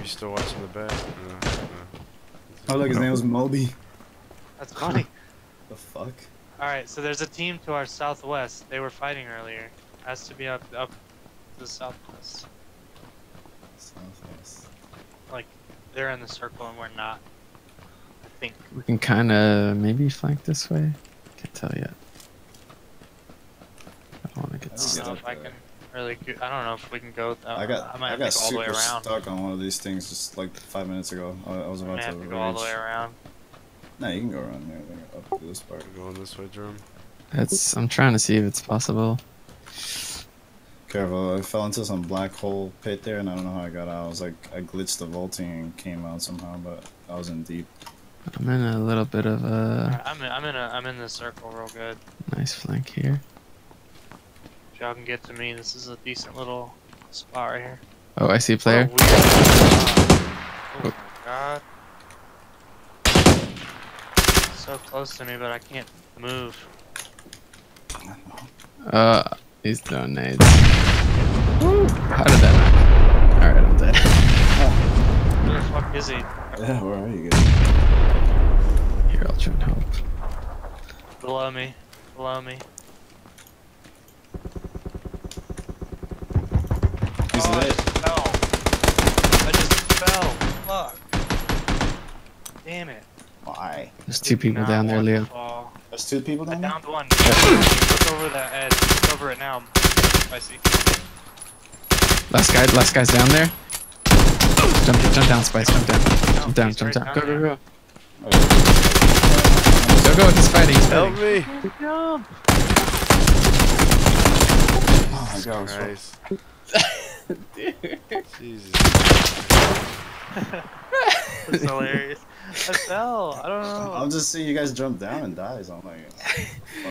You still watching the bet? No, no. Oh, look, his name was Moby. That's funny. The fuck? Alright, so there's a team to our southwest. They were fighting earlier. Has to be up up to the southwest. Southwest. Like they're in the circle and we're not. I think. We can kind of maybe flank this way. Can't tell yet. I don't want to I get I don't get know if I can really. good. I don't know if we can go. Uh, I got I might I, have got to go all the way super around. stuck on one of these things just like five minutes ago. I, I was about might to. have to go all the way around. Nah, you can go around there. there, Up to this part. We're going this way, drum. It's. I'm trying to see if it's possible. Careful, I fell into some black hole pit there, and I don't know how I got out. I was like, I glitched the vaulting and came out somehow, but I was in deep. I'm in a little bit of a Alright, I'm in, I'm in a I'm in the circle real good. nice flank here. If y'all can get to me, this is a decent little spot right here. Oh, I see a player. weird spot. Oh my god. So close to me, but I can't move. Uh, he's throwing nades. Woo! How did that not? All right, I'm dead. Where the fuck is he? Yeah, where are you guys? Here, I'll try and help. Below me. Below me. He's oh, I lit. just fell. I just fell. Fuck. Damn it. Why? There's two people down there, Leo. fall. There's two people I down there. downed one. Look over that edge. Look over it now. I see. Last guy, last guy's down there. Jump, jump down, Spice. Jump down. Jump down, jump right down. Go, go, go. Go, go. He's fighting. He's Help fighting. me! Jump. oh my god, I was Christ. Jesus. That's hilarious. I fell. I don't know. I'm just seeing you guys jump down and die, so I'm like,